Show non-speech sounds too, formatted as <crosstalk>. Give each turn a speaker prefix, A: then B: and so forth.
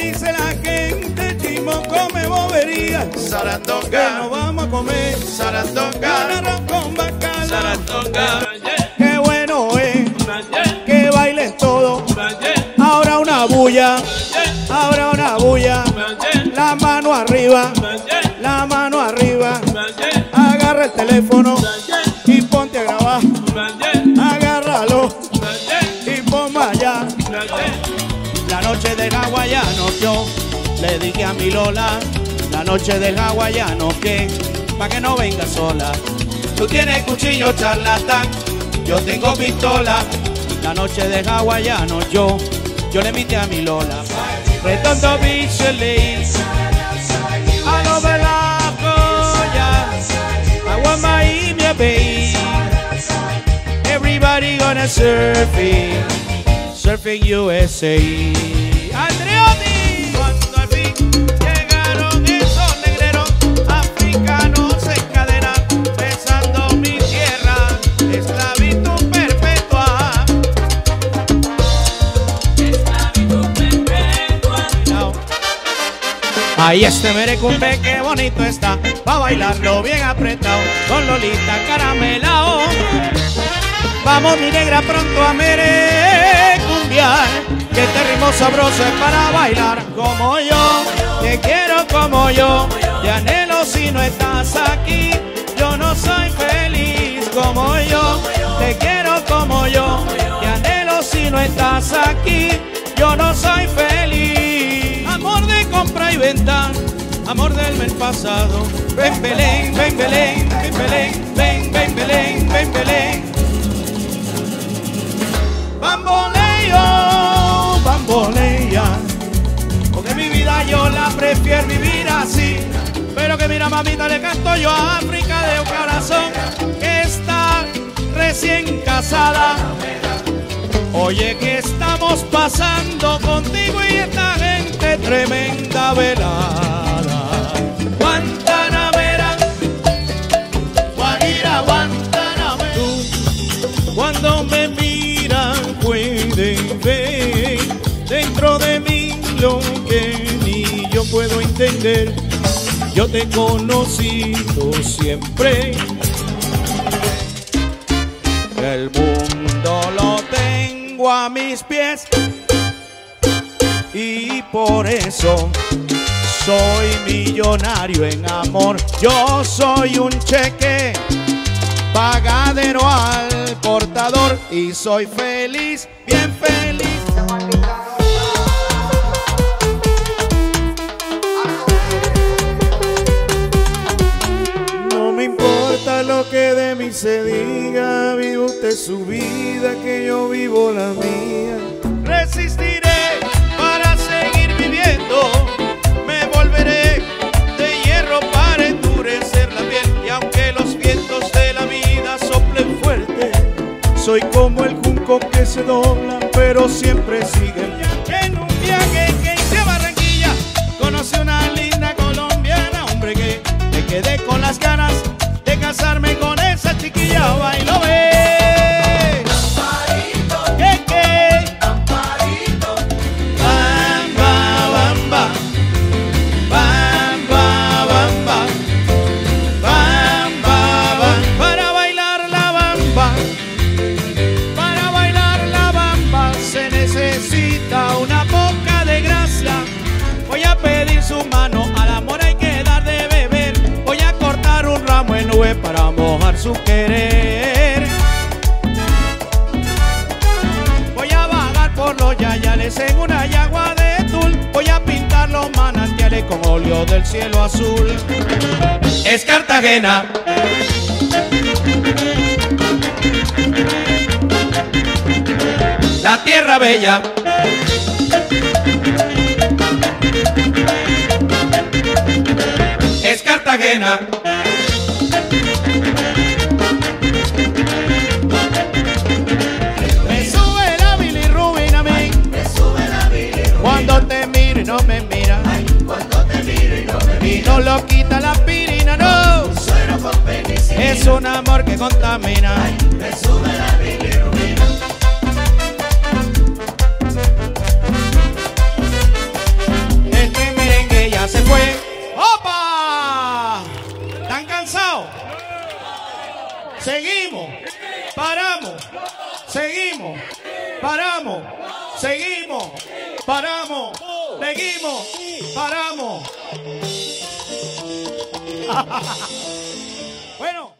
A: dice la gente, chimo come bobería. Sarandonga.
B: Que nos vamos a comer.
A: Sarandonga.
B: Un arroz con bacala.
A: Sarandonga.
B: Qué bueno es. Que bailes todo. Ahora una bulla. Ahora una bulla. La mano arriba. La mano arriba. Agarra el teléfono y ponte a grabar. Del hawaiano yo le dije a mi Lola. La noche del hawaiano que pa' que no venga sola. Tú tienes cuchillo charlatán, yo tengo pistola. La noche del hawaiano yo, yo le invité a mi Lola. Redondo Beach LA, a lo de la joya, agua Miami Bay. Everybody gonna surfing, surfing USA. Andreotti, cuando al fin llegaron esos negreros africanos en cadena, besando mi tierra, esclavitud perpetua. Chao. Ahí este merecumbe, qué bonito está, pa' bailarlo bien apretado, con Lolita caramelao. Vamos mi negra pronto a que este ritmo sabroso es para bailar como yo, te quiero como yo, te anhelo si no estás aquí, yo no soy feliz como yo, te quiero como yo, te anhelo si no estás aquí, yo no soy feliz. Amor de compra y venta, amor del mes pasado, ven Belén, ven Belén, ven Belén, ven, ven Belén, ven Belén. Yo la prefiero vivir así. Pero que mira, mamita, le canto yo a África de un corazón que está recién casada. Oye, que estamos pasando contigo y esta gente tremenda velada. Guantanamera, Guajira, Guantanamera. Tú, cuando me Yo te he conocido siempre. El mundo lo tengo a mis pies y por eso soy millonario en amor. Yo soy un cheque pagadero al portador y soy feliz, bien feliz. Importa lo que de mí se diga, vive usted su vida, que yo vivo la mía. Resistiré para seguir viviendo, me volveré de hierro para endurecer la piel. Y aunque los vientos de la vida soplen fuerte, soy como el junco que se dobla, pero siempre sigue en un viaje una poca de gracia. Voy a pedir su mano, al amor hay que dar de beber. Voy a cortar un ramo en nube para mojar su querer. Voy a vagar por los yayales en una yagua de tul. Voy a pintar los manantiales con óleo del cielo azul. Es Cartagena. La tierra bella. Es Cartagena. Me sube la bilirrubina a mí. Cuando te miro y no me mira. Y no lo quita la aspirina, no. Es un amor que contamina. El que merengue ya se seguimos, paramos, seguimos, paramos, seguimos, paramos. <laughs>